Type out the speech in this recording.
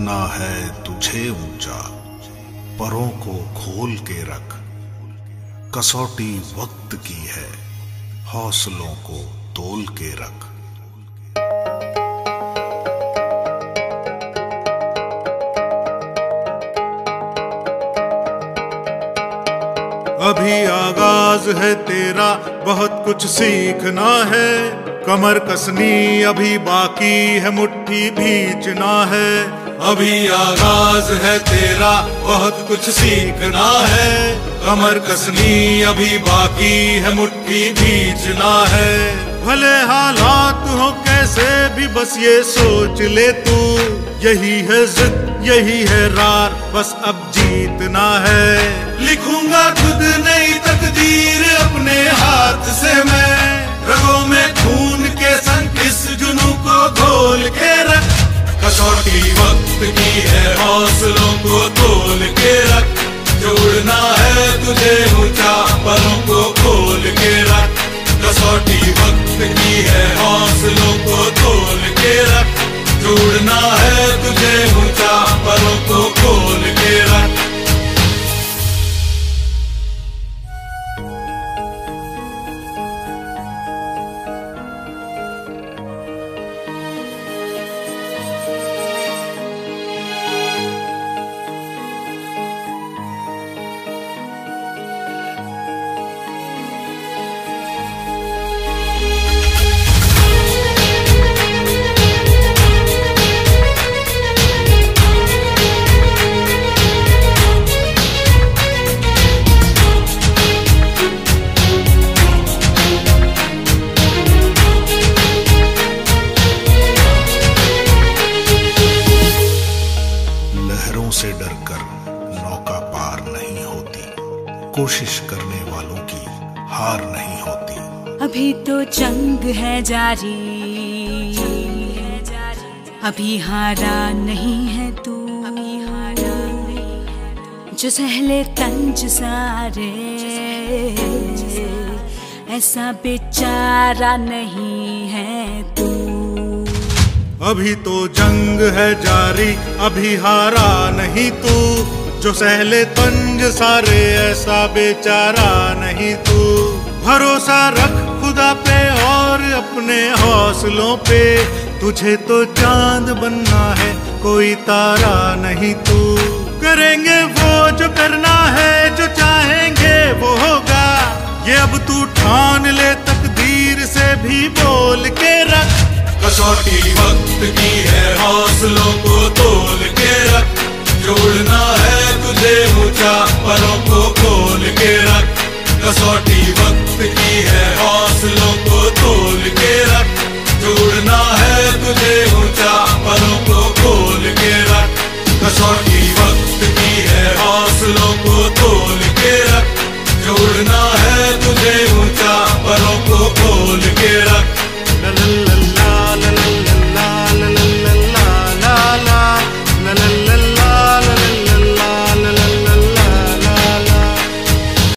तोड़ना है तुझे ऊँचा, परों को खोल के रख। कसौटी वक्त की है, हौसलों को तोल के रख। अभी आगाज़ है तेरा, बहुत कुछ सीखना है। कमर कसनी अभी बाकी है, मुट्ठी भींचना है। अभी आगाज़ है तेरा, बहुत कुछ सीखना है। कमर कसनी अभी बाकी है, मुट्ठी भींचना है। भले हालात हो कैसे भी, बस ये सोच ले तू। यही है जिद, यही है रार, बस अब जीतना है। लिखूँगा खुद नई तकदीर अपने हाथ से मैं। रगों में खून के संग इस जुनू को घोल के रख कसौटी वक्त की है हौसलों को तोल के रख। जोड़ना है तुझे ऊँचा पलों को खोल के रख। कसौटी वक्त की है हौसलों को तोल के रख। जोड़ना है से डरकर नौका पार नहीं होती। कोशिश करने वालों की हार नहीं होती। अभी तो जंग है जारी। अभी हारा नहीं है तू। अभी हारा नहीं जो सहले तंज सारे। ऐसा बेचारा नहीं है तू। अभी तो जंग है जारी, अभी हारा नहीं तू। जो सहले तंज सारे, ऐसा बेचारा नहीं तू। भरोसा रख खुदा पे और अपने हौसलों पे। तुझे तो चाँद बनना है, कोई तारा नहीं तू। करेंगे वो जो करना है, जो चाहेंगे वो होगा। ये अब तू ठान ले, तकदीर से भी बोल के रख। कसौटी वक्त की है हौसलों को तोल के रख। जोड़ना है तुझे ऊँचा परों को खोल के रख। कसौटी वक्त